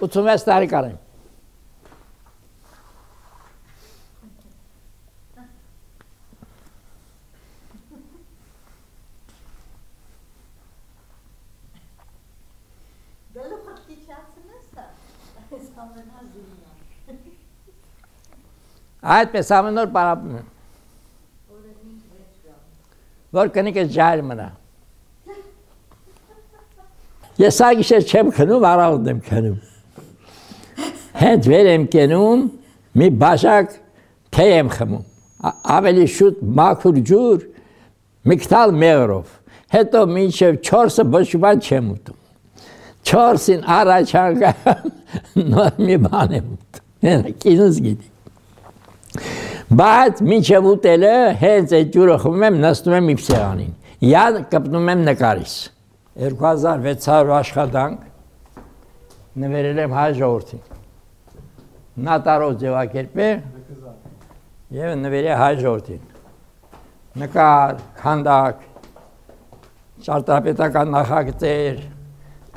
86 տարեկան եմ։ Այդպես ամեն օր պարապում եմ։ Որ կնիկը ջայր մնա։ Ես ագիշեր չեմ քնում, առավոտ եմ քնում։ Հենց վեր եմ կենում, մի բաժակ թե եմ խմում։ Ավելի շուտ մաքուր ջուր, մի քթալ մեղրով։ Հետո մինչև 4-ը բժշկան չեմ ուտում։ 4-ին առաջ անգամ նոր մի բան եմ ուտում։ Կինս գիտի։ Բայց մինչև ուտելը հենց այդ ջուրը խմում եմ, նստում եմ իմ սեղանին։ Յան կպնում եմ նկարիս։ 2600 աշխատանք նվերել եմ հայ ժողովրդին։ Նատարով ձևակերպե եւ նվերի հայ ժողովրդին։ Նկար, քանդակ, ճարտարապետական նախագծեր,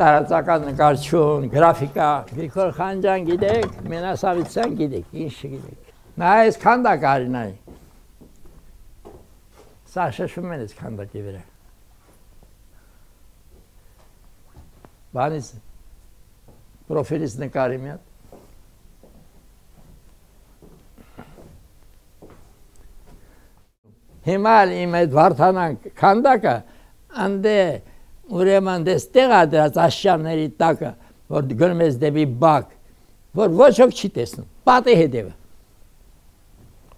տարածական նկարչություն, գրաֆիկա, Գրիգոր Խանջան գիտեք, Մենասավիցյան գիտեք, ինչ գիտեք։ Նա այս քանդակ արինայի։ Սա շշում են այս քանդակի վրա։ Բանից պրոֆիլից նկարի մի հատ։ Հիմա իմ այդ վարդանան քանդակը անդե ուրեմն դες տեղա դրած աշճանների տակը որ գնում ես դեպի բակ որ ոչ ոք չի տեսնում պատի հետևը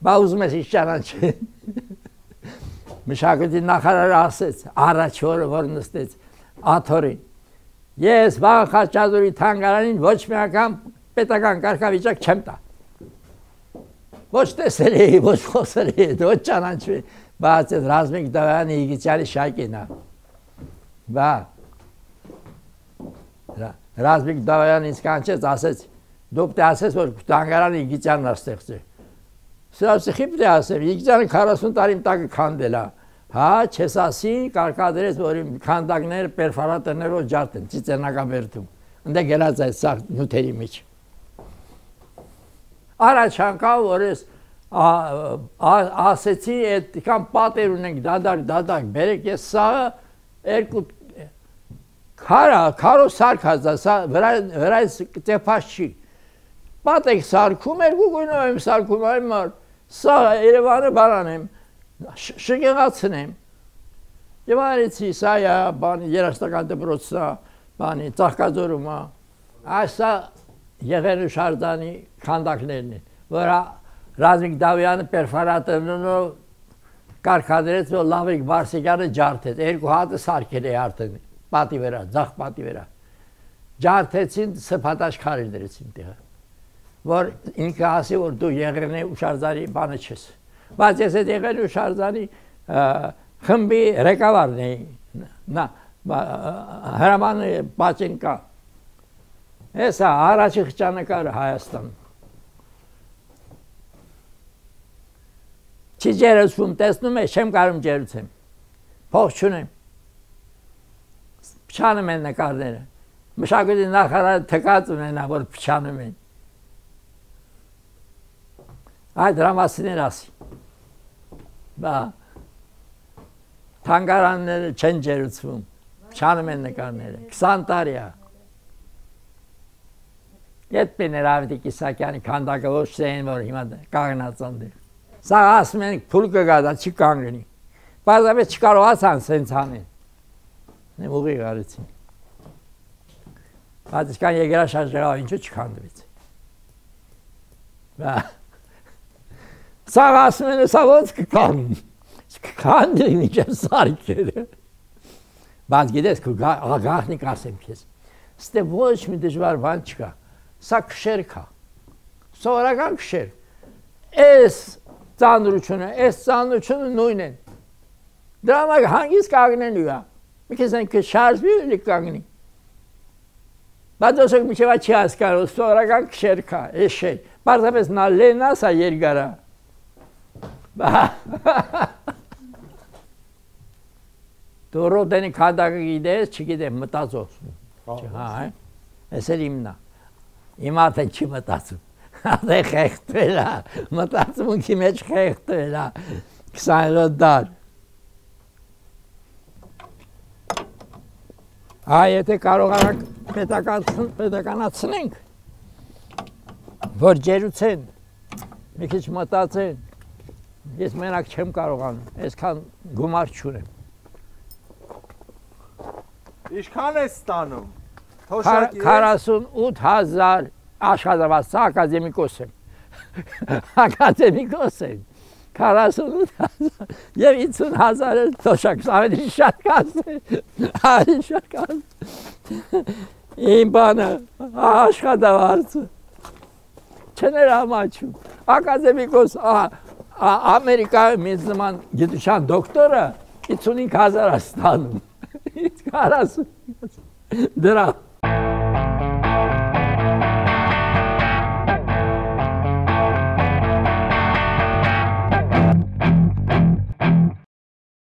բա ուզում ես իշճանանչ մշակույթի նախարարը ասեց առաջ օրը որ նստեց աթորին ես վաղ խաչազուրի թանգարանին ոչ մի անգամ պետական կարգավիճակ չեմ տա ոչ տեսել էի, ոչ խոսել էի, ոչ ճանաչվել, բայց այդ Ռազմիկ Դավայանի Իգիցյանի շայկին է։ Բա Ռազմիկ Դավայան ինձ կանչեց, ասեց, դուք դե ասես, որ տանգարանը Իգիցյանն է ստեղծել։ Սրա սխիպ դե ասեմ, Իգիցյանը 40 տարի տակը քանդել է։ Հա, չես ասի, կարկադրեց, որ քանդակները պերֆորատորներով ջարդեն, ծիծերնական վերթում։ Ընդ գելած այդ սա նյութերի մեջ առաջ անգամ որ ես ասեցի այդ կամ պատեր ունենք դադար դադար բերեք ես սա երկու քարա քարո սարքած է սա վրա վրայից տեփաշ չի պատ եք սարքում երկու գույնով եմ սարքում այ մար սա Երևանը բանանեմ շգեղացնեմ Եվ արեցի սա է բան երաշտական դպրոցը բանի ծաղկաձորումը այսա Եղենու Շարդանի քանդակներն են, որը Ռազմիկ Դավյանը պերֆորատորնով կարկադրեց, որ Լավիկ Բարսիկյանը ջարդեց, երկու հատը սարքել է արդեն պատի վրա, ձախ պատի վրա։ Ջարդեցին սփատաշ քարեր դրեցին տեղը։ Որ ինքը ասի, որ դու Եղենի Ուշարձանի բանը չես։ Բայց ես այդ Եղենի Ուշարձանի խմբի ղեկավարն էի։ Նա հրաման Պաչենկա Հեսա առաջի խճանկարը Հայաստան։ Չի ջերուցվում, տեսնում ես, չեմ կարում ջերուցեմ։ Փող չունեմ։ Փչանում են նկարները։ Մշակույթի նախարարը թկած ունենա, որ փչանում են։ Այդ դրամասիներ ասի։ Բա թանգարանները չեն ջերուցվում։ Փչանում են նկարները։ 20 տարի է։ Եդ պիներ ավետիկ Իսակյանի քանդակալոշ են, որ հիմա կանգնած անդի։ Սա ասում են փուլ կգա, դա չի կանգնի։ Բայց չկարողացան սենց անել։ Նեմ ուղի գարեցին։ Բայց կան եգրաշան ժրավ ինչու չքանդվեց։ Բա։ Սա ասում են, սա ոնց կկանգնի։ Չկանգնի միջև սարքերը։ Բայց գիտես, կու գախնիկ ասեմ քեզ։ Ստե ոչ մի դժվար բան չկա սա քշեր կա։ Սովորական քշեր։ Այս ծանրությունը, այս ծանրությունը նույնն են։ Դրա համար հանգիստ կանգնելու է։ Մի քիչ այն քշարժվի ու կանգնի։ Բայց ոսոք միջև չի հասկանում, սովորական քշեր կա, էս չէ։ Պարզապես նա լենա սա երգարա։ Բա։ Դու ռոդենի քանդակը գիտես, չգիտեմ, մտածող։ Հա, այս էլ իմնա։ Հիմա թե չի մտածում։ Ադե խեղտվել է, մտածմունքի մեջ խեղտվել է 20-րդ դար։ Այ եթե կարողանանք պետական պետականացնենք, որ ջերուցեն, մի քիչ մտածեն, ես մենակ չեմ կարողանում, այսքան գումար չունեմ։ Ինչքան է ստանում։ 48000 աշխատավարձ ակադեմիկոս եմ։ Ակադեմիկոս եմ։ 48000 եւ 50000-ը թոշակ ավելի շատ կասե։ Ավելի շատ կասե։ Իմ բանը աշխատավարձը չներ ամաչում։ Ակադեմիկոս Ամերիկայում ինձ նման գիտության դոկտորը 55000 է ստանում։ Իսկ 40 դրա